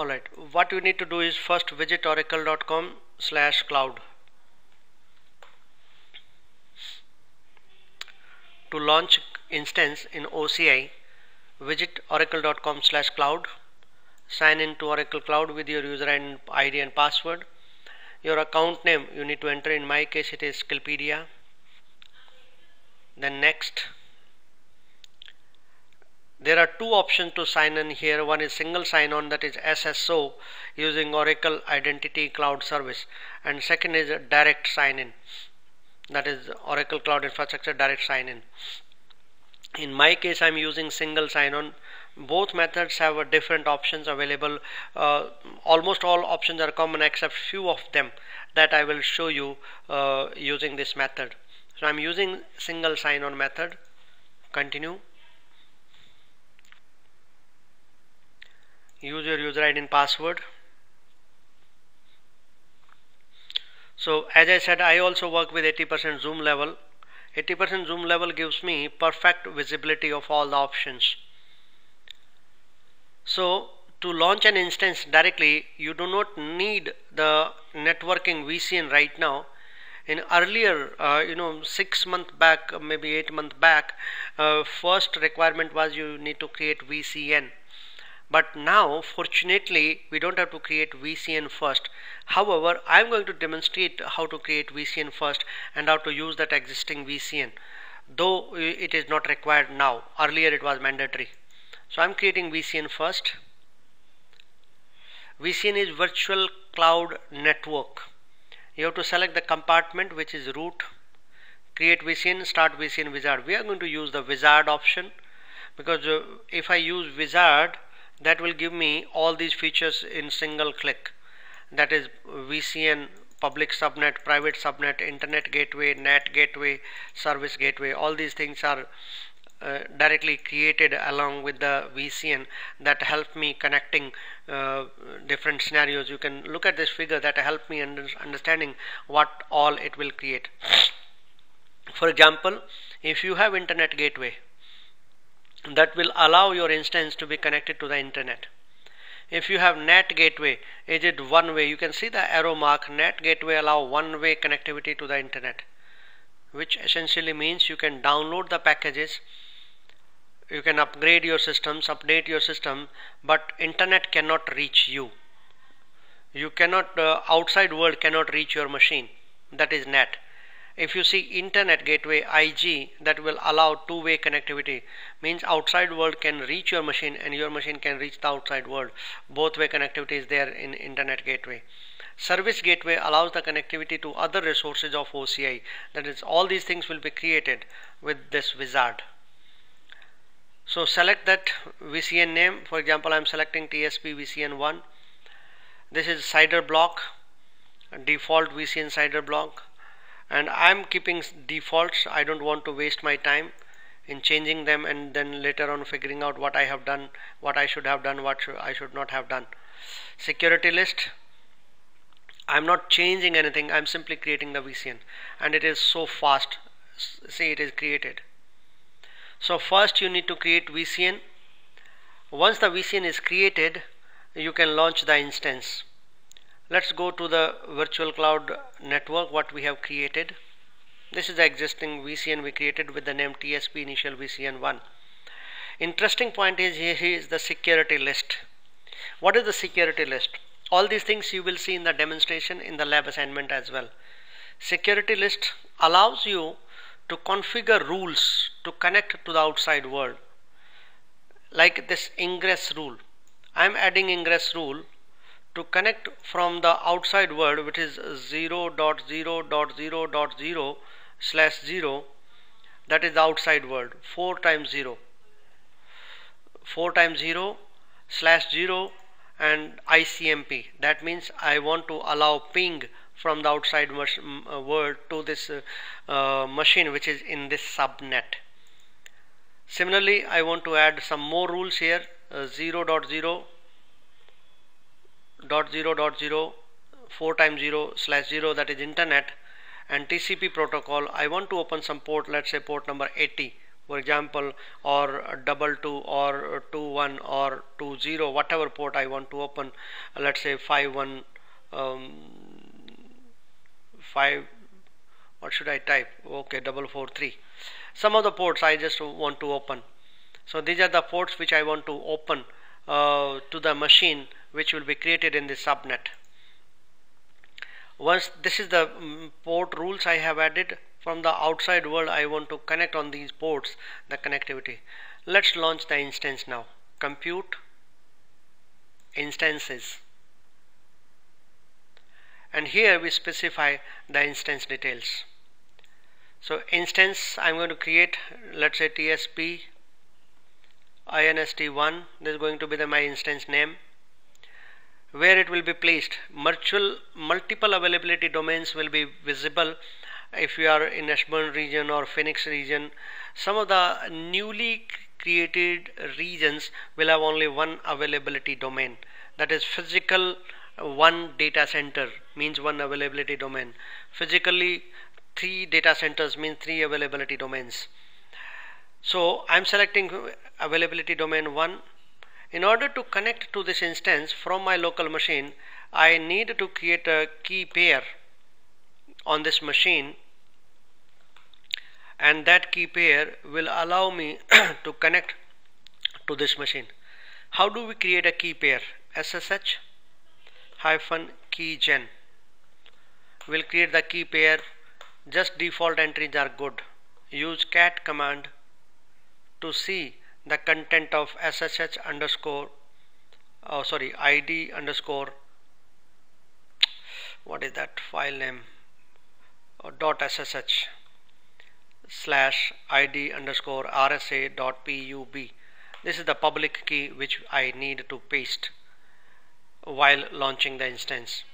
alright what you need to do is first visit oracle.com slash cloud to launch instance in OCI visit oracle.com slash cloud. Sign in to Oracle Cloud with your user and ID and password. Your account name you need to enter. In my case it is Skillpedia. Then next there are two options to sign in here. One is single sign-on that is SSO using Oracle Identity Cloud Service. And second is direct sign-in that is Oracle Cloud Infrastructure direct sign-in. In my case I'm using single sign-on. Both methods have different options available. Uh, almost all options are common except few of them that I will show you uh, using this method. So I'm using single sign-on method. Continue use your user ID and password. So as I said I also work with 80% zoom level. 80% zoom level gives me perfect visibility of all the options. So to launch an instance directly you do not need the networking VCN right now. In earlier uh, you know six month back maybe eight month back uh, first requirement was you need to create VCN but now fortunately we don't have to create VCN first. However I'm going to demonstrate how to create VCN first and how to use that existing VCN though it is not required now. Earlier it was mandatory. So I'm creating VCN first. VCN is virtual cloud network. You have to select the compartment which is root. Create VCN start VCN wizard. We are going to use the wizard option because uh, if I use wizard that will give me all these features in single click. That is VCN public subnet private subnet internet gateway NAT gateway service gateway. All these things are uh, directly created along with the VCN that help me connecting uh, different scenarios. You can look at this figure that help me under understanding what all it will create. For example if you have internet gateway that will allow your instance to be connected to the internet. If you have NAT gateway is it one way? You can see the arrow mark NAT gateway allow one way connectivity to the internet which essentially means you can download the packages you can upgrade your systems update your system but internet cannot reach you. You cannot uh, outside world cannot reach your machine. That is NAT if you see internet gateway IG that will allow two-way connectivity. Means outside world can reach your machine and your machine can reach the outside world. Both way connectivity is there in internet gateway. Service gateway allows the connectivity to other resources of OCI that is all these things will be created with this wizard. So select that VCN name. For example I'm selecting TSP VCN1 this is CIDR block default VCN CIDR block and I'm keeping defaults. I don't want to waste my time in changing them and then later on figuring out what I have done what I should have done what I should not have done. Security list. I'm not changing anything. I'm simply creating the VCN and it is so fast. See it is created. So first you need to create VCN once the VCN is created you can launch the instance let's go to the virtual cloud network what we have created. This is the existing VCN we created with the name TSP initial VCN1 interesting point is here is the security list. What is the security list? All these things you will see in the demonstration in the lab assignment as well. Security list allows you to configure rules to connect to the outside world. Like this ingress rule. I am adding ingress rule to connect from the outside world which is 0.0.0.0 slash 0 that is the outside world 4 times 0 4 times 0 slash 0 and ICMP that means I want to allow ping from the outside uh, world to this uh, uh, machine which is in this subnet. Similarly I want to add some more rules here uh, 0.0 dot 0 dot 0 4 times 0 slash 0 that is internet and TCP protocol. I want to open some port let's say port number 80 for example or double two or two one or two zero whatever port I want to open. Let's say five one um, five what should I type? Okay double four three. Some of the ports I just want to open. So these are the ports which I want to open uh, to the machine which will be created in the subnet. Once this is the um, port rules I have added. From the outside world I want to connect on these ports the connectivity. Let's launch the instance now. Compute instances. And here we specify the instance details. So instance I'm going to create let's say TSP inst1 this is going to be the my instance name where it will be placed. Multiple multiple availability domains will be visible. If you are in Ashburn region or Phoenix region some of the newly created regions will have only one availability domain. That is physical one data center means one availability domain. Physically three data centers means three availability domains. So I'm selecting availability domain 1 in order to connect to this instance from my local machine I need to create a key pair on this machine and that key pair will allow me to connect to this machine. How do we create a key pair? SSH hyphen key gen will create the key pair. Just default entries are good. Use cat command to see the content of ssh underscore oh sorry id underscore what is that file name? Oh, dot ssh slash id underscore rsa dot pub this is the public key which I need to paste while launching the instance.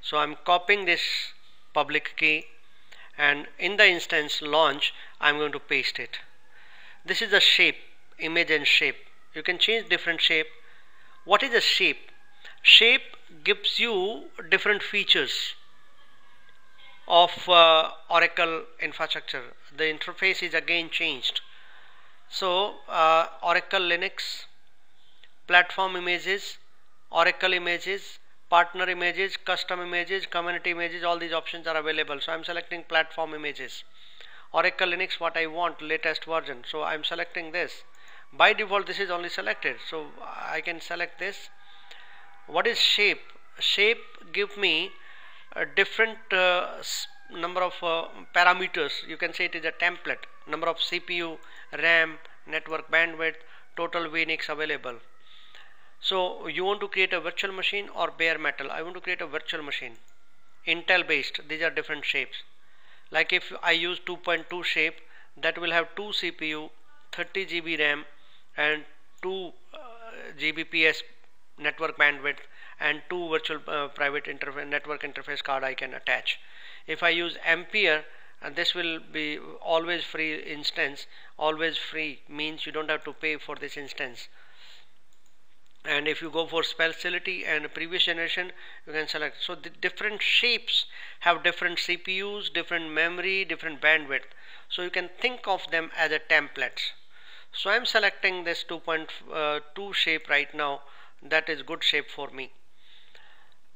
So I'm copying this public key and in the instance launch I'm going to paste it. This is the shape image and shape. You can change different shape. What is a shape? Shape gives you different features of uh, Oracle infrastructure. The interface is again changed. So uh, Oracle Linux platform images Oracle images partner images custom images community images all these options are available. So I'm selecting platform images. Oracle Linux what I want latest version. So I'm selecting this by default this is only selected. So I can select this. What is shape? Shape give me a different uh, number of uh, parameters. You can say it is a template. Number of CPU RAM network bandwidth total VNICs available. So you want to create a virtual machine or bare metal? I want to create a virtual machine. Intel based. These are different shapes. Like if I use 2.2 shape that will have 2 CPU 30 GB RAM and 2 uh, Gbps network bandwidth and two virtual uh, private interface network interface card I can attach. If I use Ampere and this will be always free instance. Always free means you don't have to pay for this instance. And if you go for specialty and previous generation you can select. So the different shapes have different CPUs different memory different bandwidth. So you can think of them as a templates so I'm selecting this 2.2 uh, shape right now that is good shape for me.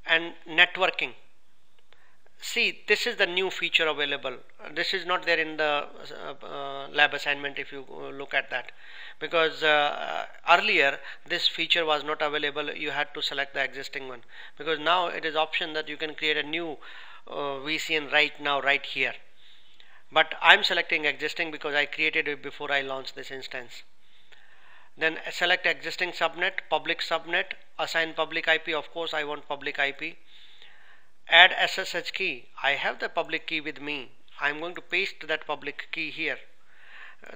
And networking. See this is the new feature available. This is not there in the uh, uh, lab assignment if you uh, look at that. Because uh, earlier this feature was not available. You had to select the existing one. Because now it is option that you can create a new uh, VCN right now right here but I'm selecting existing because I created it before I launched this instance. Then select existing subnet public subnet assign public IP of course I want public IP add SSH key. I have the public key with me. I'm going to paste that public key here.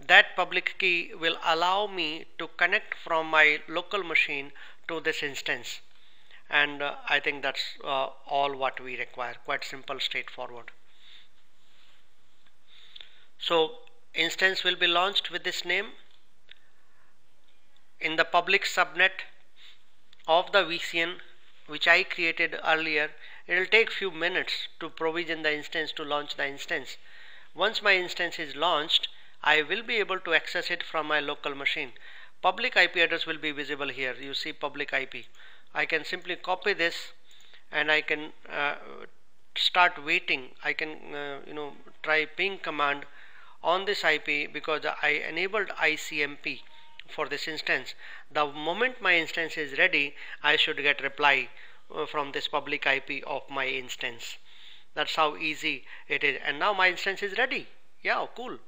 That public key will allow me to connect from my local machine to this instance. And uh, I think that's uh, all what we require. Quite simple straightforward so instance will be launched with this name in the public subnet of the VCN which I created earlier. It will take few minutes to provision the instance to launch the instance. Once my instance is launched I will be able to access it from my local machine. Public IP address will be visible here. You see public IP I can simply copy this and I can uh, start waiting. I can uh, you know try ping command on this IP because I enabled ICMP for this instance. The moment my instance is ready I should get reply uh, from this public IP of my instance. That's how easy it is. And now my instance is ready. Yeah cool.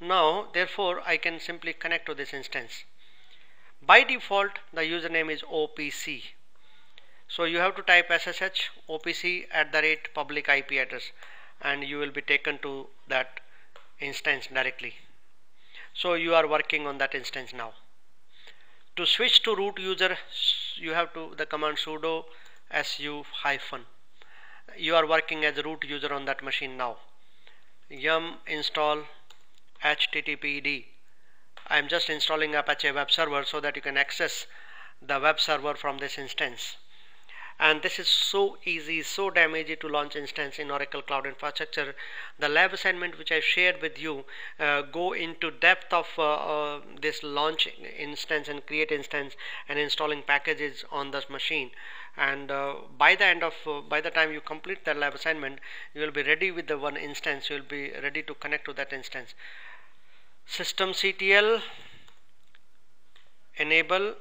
Now therefore I can simply connect to this instance. By default the username is OPC so you have to type SSH OPC at the rate public IP address and you will be taken to that instance directly. So you are working on that instance now. To switch to root user you have to the command sudo su hyphen. You are working as a root user on that machine now. Yum install httpd I am just installing Apache web server so that you can access the web server from this instance and this is so easy so damn easy to launch instance in Oracle Cloud Infrastructure. The lab assignment which I shared with you uh, go into depth of uh, uh, this launch instance and create instance and installing packages on this machine. And uh, by the end of uh, by the time you complete the lab assignment you will be ready with the one instance. You will be ready to connect to that instance. Systemctl enable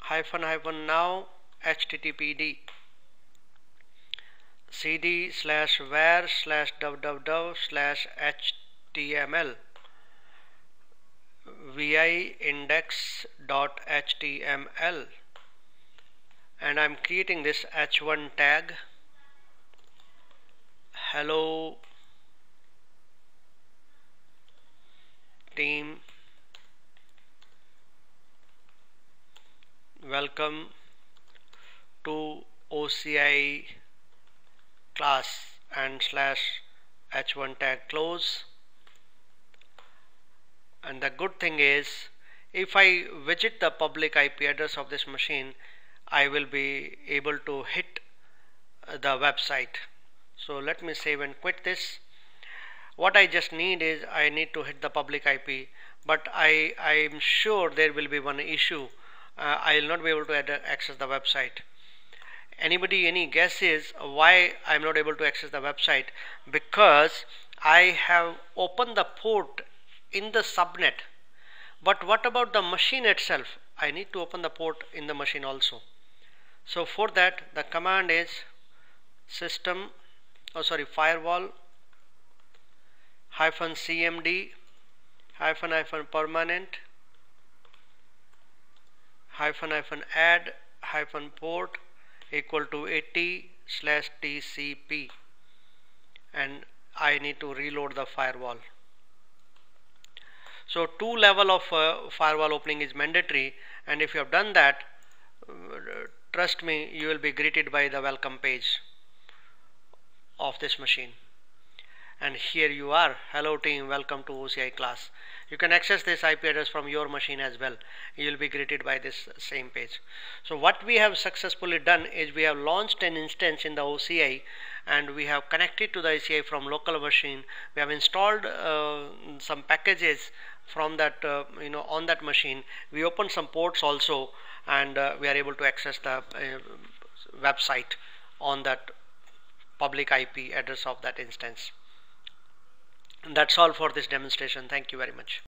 hyphen hyphen now httpd cd slash var slash www slash html vi index dot html and I'm creating this h1 tag. Hello. Team. Welcome to OCI class and slash h1 tag close. And the good thing is if I widget the public IP address of this machine I will be able to hit the website. So let me save and quit this. What I just need is I need to hit the public IP but I I'm sure there will be one issue. Uh, I will not be able to access the website anybody any guesses why I'm not able to access the website? Because I have opened the port in the subnet. But what about the machine itself? I need to open the port in the machine also. So for that the command is system oh sorry firewall hyphen cmd hyphen hyphen permanent hyphen hyphen add hyphen port equal to 80 slash TCP and I need to reload the firewall. So two level of uh, firewall opening is mandatory. And if you have done that uh, trust me you will be greeted by the welcome page of this machine. And here you are. Hello team welcome to OCI class you can access this IP address from your machine as well. You will be greeted by this same page. So what we have successfully done is we have launched an instance in the OCI and we have connected to the OCI from local machine. We have installed uh, some packages from that uh, you know on that machine. We opened some ports also and uh, we are able to access the uh, website on that public IP address of that instance that's all for this demonstration. Thank you very much